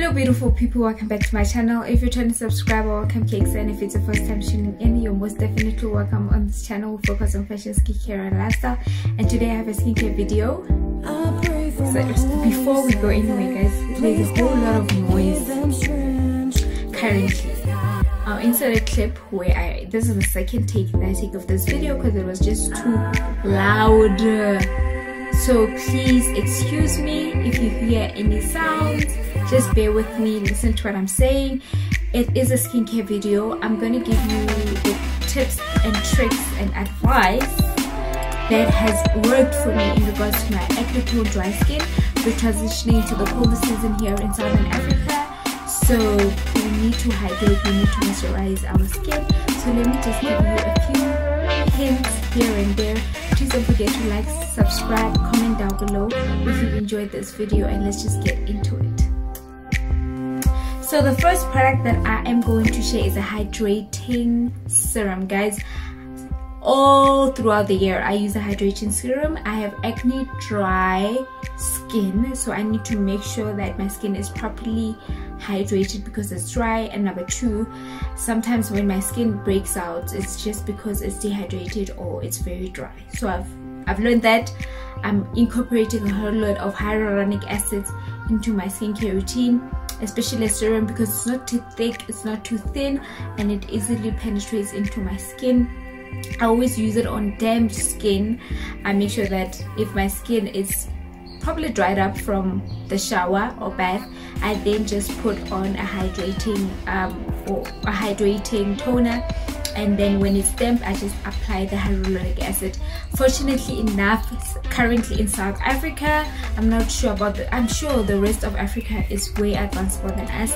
hello beautiful people. Welcome back to my channel. If you're trying to subscribe or welcome Kakes and if it's the first time tuning in you're most definitely welcome on this channel we focus on fashion skincare and lifestyle. And today i have a skincare video. So before we go anyway guys there's a whole lot of noise currently. I'll insert a clip where i this is the second take that i take of this video because it was just too loud. So please excuse me if you hear any sounds just bear with me listen to what i'm saying. It is a skincare video. I'm going to give you the tips and tricks and advice that has worked for me in regards to my acne prone dry skin. We're transitioning to the colder season here in southern africa. So we need to hydrate we need to moisturize our skin. So let me just give you a few hints here and there. Please don't forget to like subscribe comment down below if you enjoyed this video and let's just get into it so the first product that i am going to share is a hydrating serum guys. All throughout the year i use a hydration serum. I have acne dry skin so i need to make sure that my skin is properly hydrated because it's dry. And number two sometimes when my skin breaks out it's just because it's dehydrated or it's very dry. So i've i've learned that. I'm incorporating a whole lot of hyaluronic acids into my skincare routine especially serum because it's not too thick it's not too thin and it easily penetrates into my skin. I always use it on damp skin. I make sure that if my skin is probably dried up from the shower or bath I then just put on a hydrating um, or a hydrating toner and then when it's damp I just apply the hyaluronic acid. Fortunately enough currently in South Africa I'm not sure about the I'm sure the rest of Africa is way advanced more than us.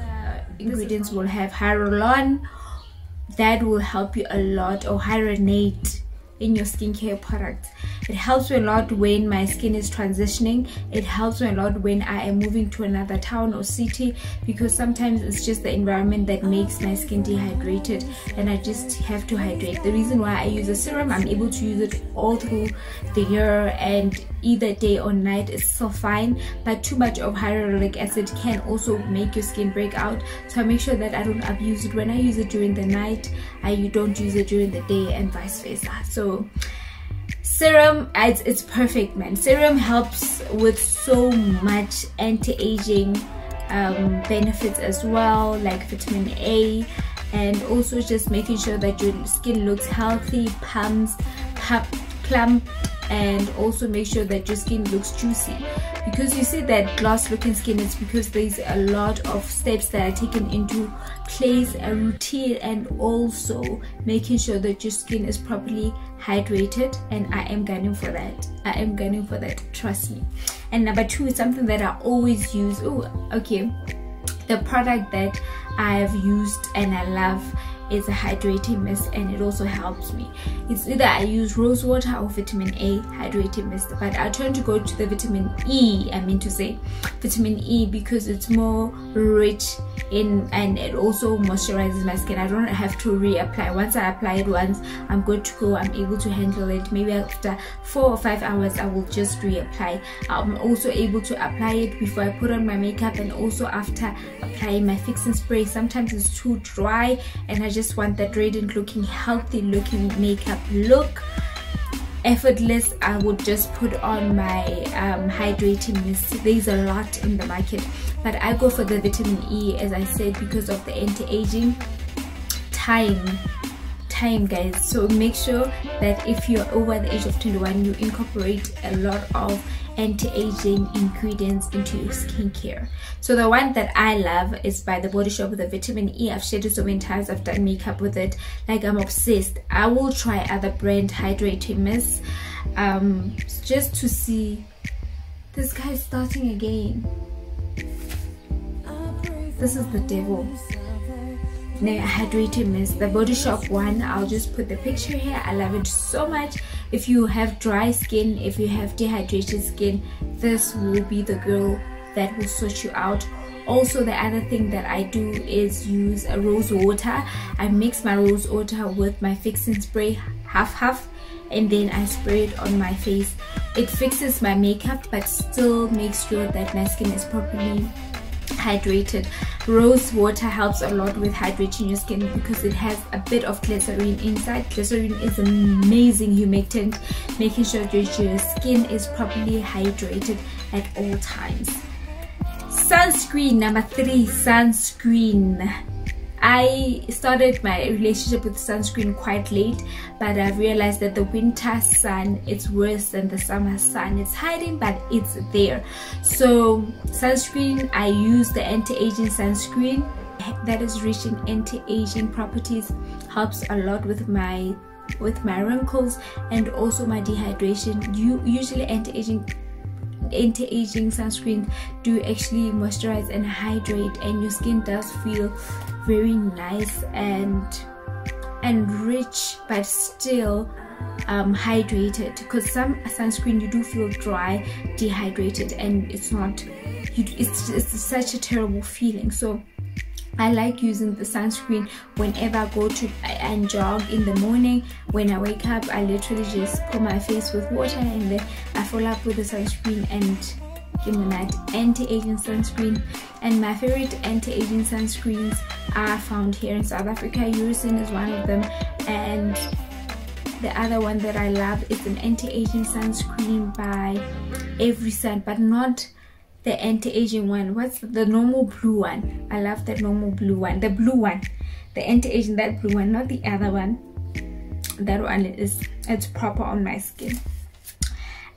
Uh, ingredients will have hyaluron. That will help you a lot or hyaluronate in your skincare products it helps me a lot when my skin is transitioning. It helps me a lot when i am moving to another town or city because sometimes it's just the environment that makes my skin dehydrated and i just have to hydrate. The reason why i use a serum i'm able to use it all through the year and either day or night. Is so fine but too much of hyaluronic acid can also make your skin break out. So i make sure that i don't abuse it. When i use it during the night i you don't use it during the day and vice versa. So serum it's, it's perfect man. Serum helps with so much anti-aging um, benefits as well like vitamin a and also just making sure that your skin looks healthy pumps plump and also make sure that your skin looks juicy. Because you see that glass looking skin it's because there's a lot of steps that are taken into place a routine and also making sure that your skin is properly hydrated and i am gunning for that. I am gunning for that trust me. And number two is something that i always use. Oh okay. The product that i've used and i love is a hydrating mist and it also helps me. It's either i use rose water or vitamin a hydrating mist but i tend to go to the vitamin e i mean to say vitamin e because it's more rich in and it also moisturizes my skin. I don't have to reapply. Once i apply it once i'm good to go. I'm able to handle it. Maybe after four or five hours i will just reapply. I'm also able to apply it before i put on my makeup and also after applying my fixing spray. Sometimes it's too dry and i just want that radiant looking healthy looking makeup look. Effortless i would just put on my um, hydrating. Mist there's a lot in the market but i go for the vitamin e as i said because of the anti-aging time time guys. So make sure that if you're over the age of 21 you incorporate a lot of anti-aging ingredients into your skincare. So the one that i love is by the body shop with the vitamin e. I've shared it so many times. I've done makeup with it. Like i'm obsessed. I will try other brand hydrating mist um just to see. This guy is starting again this is the devil. Now, hydrating mist the body shop one i'll just put the picture here. I love it so much. If you have dry skin if you have dehydrated skin this will be the girl that will sort you out. Also the other thing that i do is use a rose water. I mix my rose water with my fixing spray half half and then I spray it on my face. It fixes my makeup but still makes sure that my skin is properly hydrated. Rose water helps a lot with hydrating your skin because it has a bit of glycerin inside. Glycerin is an amazing humectant making sure that your skin is properly hydrated at all times. Sunscreen number three sunscreen I started my relationship with sunscreen quite late, but I've realized that the winter sun it's worse than the summer sun. It's hiding, but it's there. So sunscreen, I use the anti-aging sunscreen that is rich in anti-aging properties, helps a lot with my with my wrinkles and also my dehydration. You usually anti-aging anti-aging sunscreen do actually moisturize and hydrate and your skin does feel very nice and and rich but still um, hydrated because some sunscreen you do feel dry dehydrated and it's not you, it's, it's such a terrible feeling so I like using the sunscreen whenever I go to and jog in the morning. When I wake up, I literally just put my face with water and then I follow up with the sunscreen and that anti-aging sunscreen. And my favorite anti-aging sunscreens are found here in South Africa. Eucerin is one of them. And the other one that I love is an anti-aging sunscreen by Everysun but not the anti-aging one. What's the normal blue one? I love the normal blue one. The blue one. The anti-aging that blue one not the other one. That one is it's proper on my skin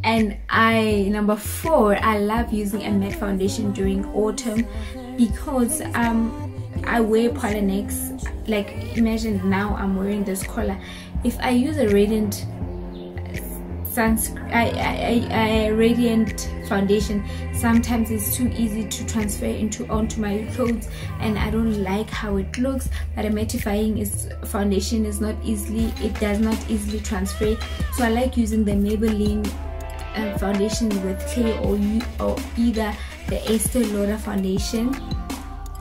and i number four i love using a matte foundation during autumn because um i wear pollen like imagine now i'm wearing this color if i use a radiant sunscreen I, I, I, radiant foundation sometimes it's too easy to transfer into onto my clothes and I don't like how it looks. But a mattifying is foundation is not easily it does not easily transfer. So I like using the Maybelline foundation with clay or, or either the Estee Lauder foundation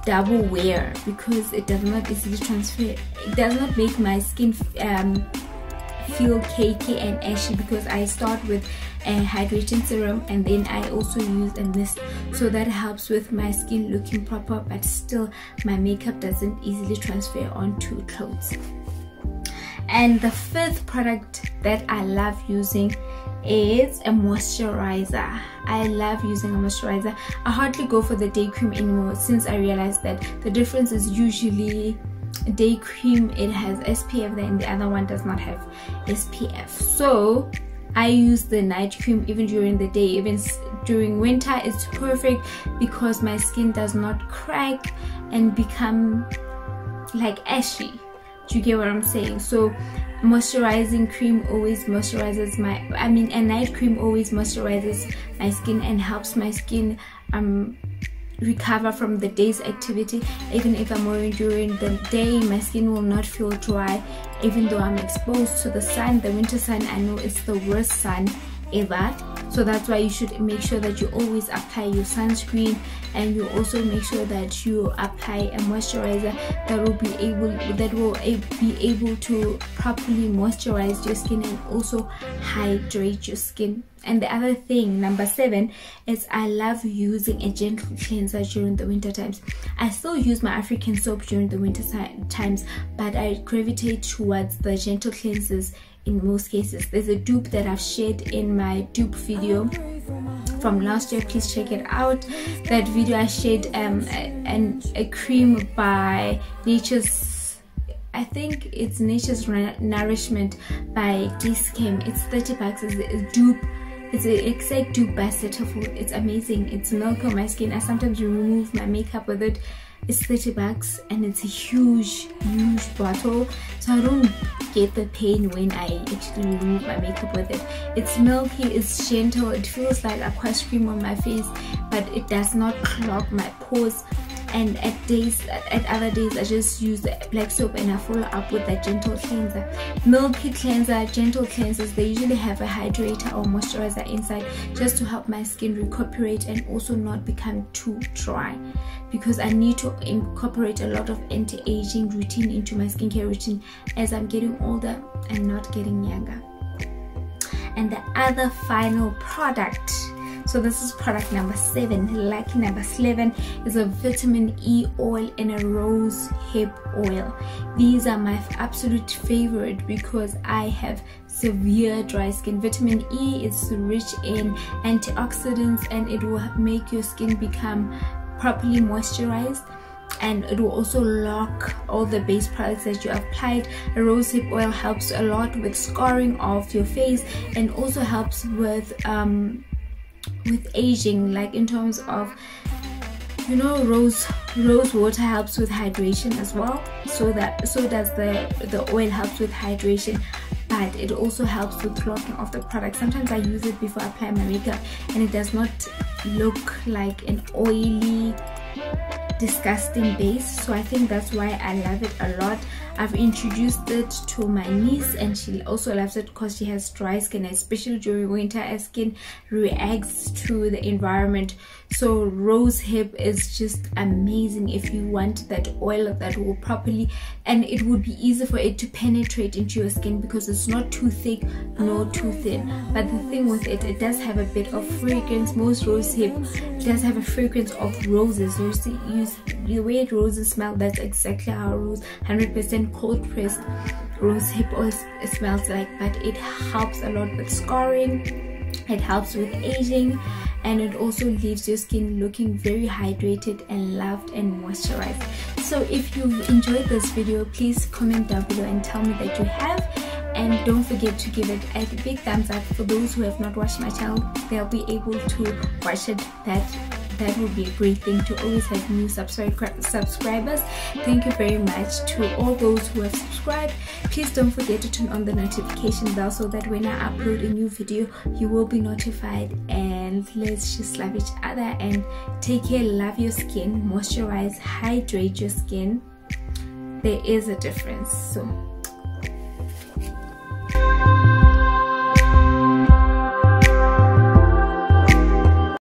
double wear because it does not easily transfer it does not make my skin um, feel cakey and ashy because I start with a hydrating serum and then I also use a mist. So that helps with my skin looking proper but still my makeup doesn't easily transfer onto clothes. And the fifth product that I love using is a moisturizer. I love using a moisturizer. I hardly go for the day cream anymore since i realized that the difference is usually day cream it has spf then the other one does not have spf so i use the night cream even during the day. Even during winter it's perfect because my skin does not crack and become like ashy. Do you get what i'm saying? So moisturizing cream always moisturizes my i mean a night cream always moisturizes my skin and helps my skin um recover from the day's activity. Even if i'm wearing during the day my skin will not feel dry. Even though i'm exposed to the sun the winter sun i know it's the worst sun so that's why you should make sure that you always apply your sunscreen and you also make sure that you apply a moisturizer that will be able that will be able to properly moisturize your skin and also hydrate your skin. And the other thing number seven is i love using a gentle cleanser during the winter times. I still use my african soap during the winter times but i gravitate towards the gentle cleansers in most cases there's a dupe that i've shared in my dupe video from last year please check it out that video i shared um and a, cream by nature's I think it's Nature's Nourishment by Dis-Chem. It's 30 bucks. It's a dupe. It's an exact dupe by Cetaphil. It's amazing. It's milk on my skin. I sometimes remove my makeup with it it's 30 bucks and it's a huge huge bottle. So i don't get the pain when i actually remove my makeup with it. It's milky it's gentle it feels like aqua cream on my face but it does not clog my pores and at days at other days i just use the black soap and i follow up with a gentle cleanser. Milky cleanser gentle cleansers they usually have a hydrator or moisturizer inside just to help my skin recuperate and also not become too dry. Because i need to incorporate a lot of anti-aging routine into my skincare routine. As i'm getting older and not getting younger. And the other final product so this is product number seven. Lucky number seven is a vitamin e oil and a rose hip oil. These are my absolute favorite because i have severe dry skin. Vitamin e is rich in antioxidants and it will make your skin become properly moisturized and it will also lock all the base products that you applied. A rosehip oil helps a lot with scarring of your face and also helps with um with aging like in terms of you know rose rose water helps with hydration as well. So that so does the the oil helps with hydration but it also helps with locking off the product. Sometimes i use it before i apply my makeup and it does not look like an oily disgusting base. So i think that's why i love it a lot i've introduced it to my niece and she also loves it because she has dry skin especially during winter as skin reacts to the environment so rose hip is just amazing if you want that oil that will properly and it would be easy for it to penetrate into your skin because it's not too thick nor too thin. But the thing with it it does have a bit of fragrance. Most rose hip does have a fragrance of roses. You see you, the way it roses smell that's exactly how rose 100 percent cold pressed rose hip oil smells like. But it helps a lot with scarring. It helps with aging and it also leaves your skin looking very hydrated and loved and moisturized. So if you enjoyed this video please comment down below and tell me that you have. And don't forget to give it a big thumbs up. For those who have not watched my channel they'll be able to watch it that that would be a great thing to always have new subscribers. Thank you very much to all those who have subscribed. Please don't forget to turn on the notification bell so that when i upload a new video you will be notified. And let's just love each other and take care. Love your skin moisturize hydrate your skin. There is a difference so